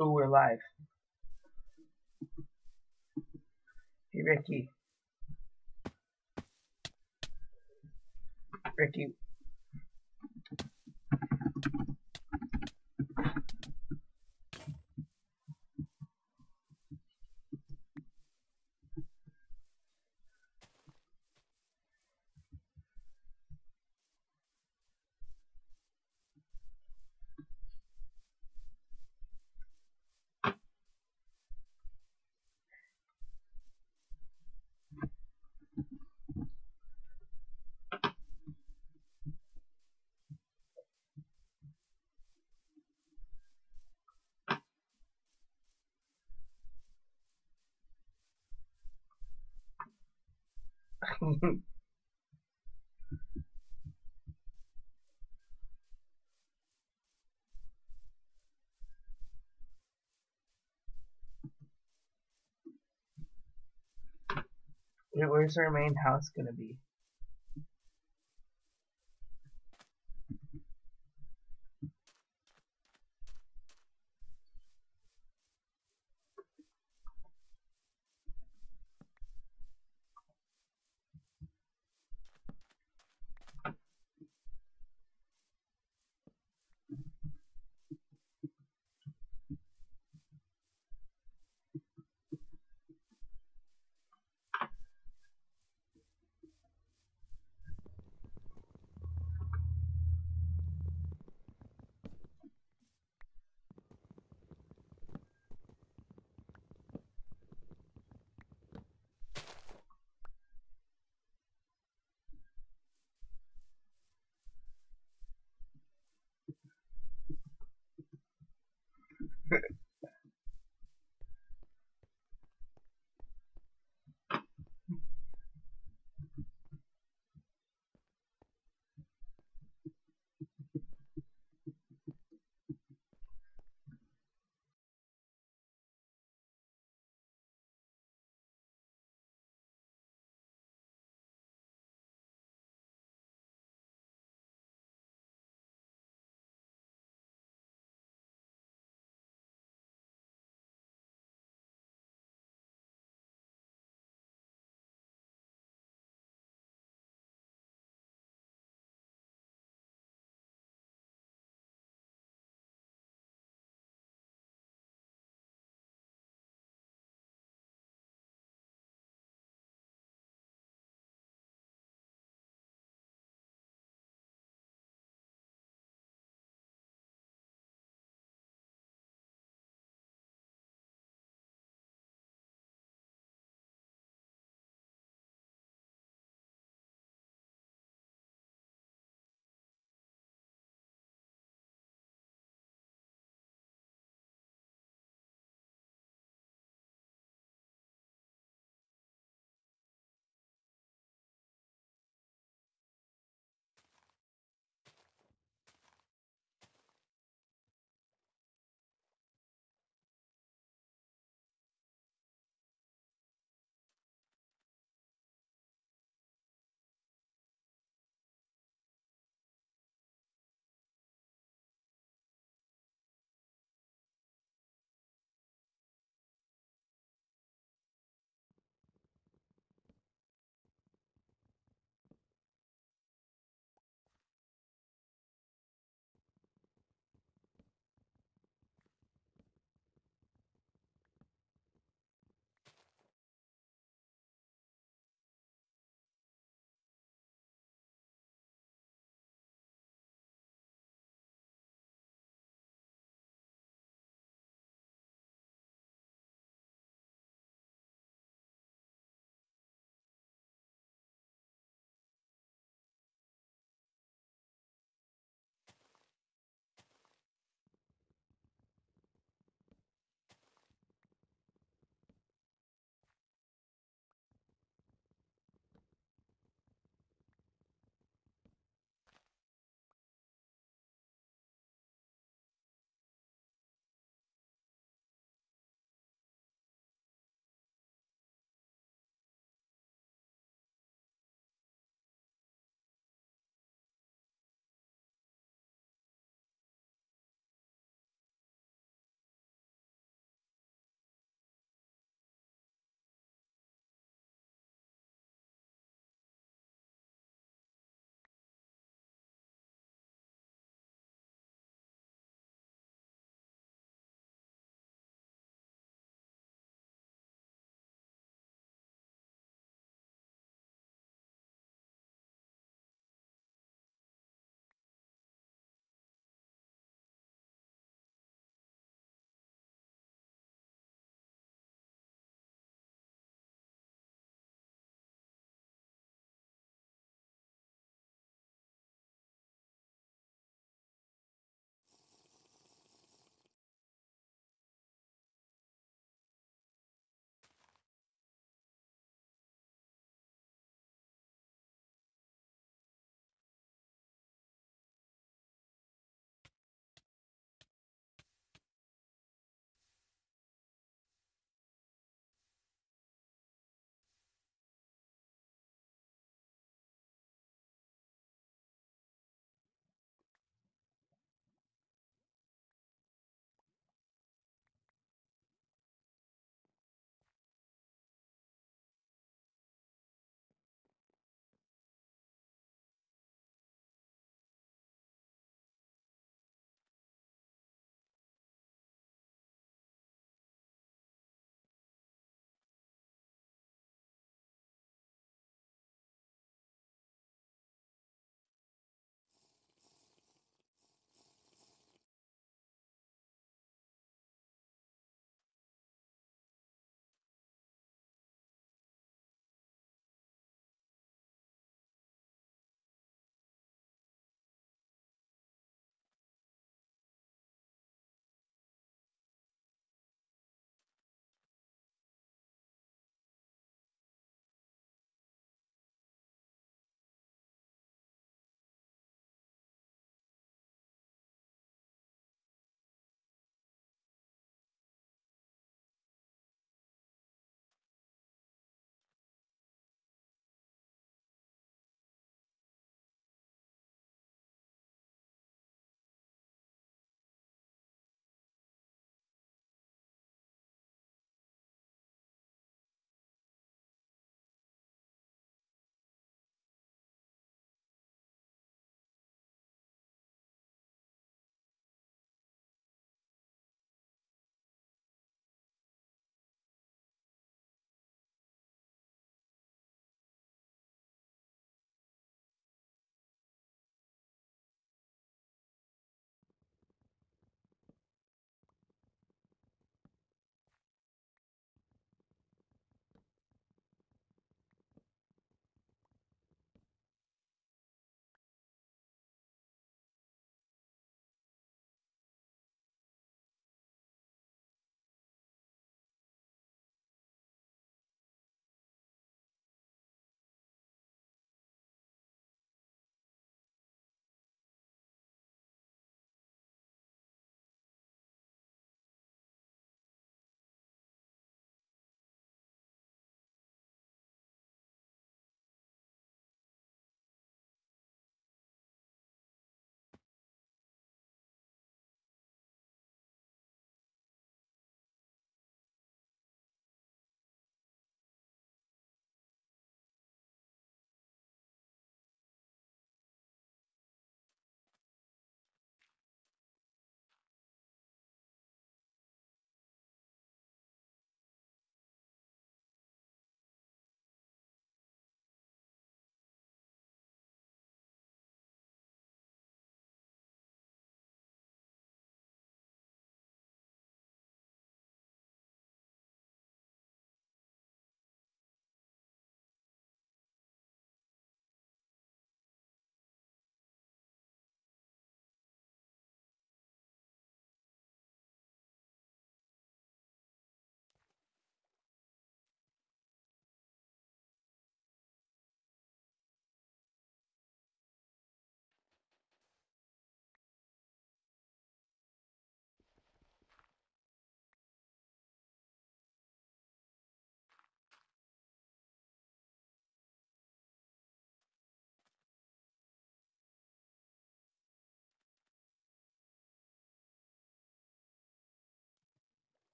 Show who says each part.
Speaker 1: Oh, we're live. Hey, Ricky. Ricky. Where's our main house gonna be?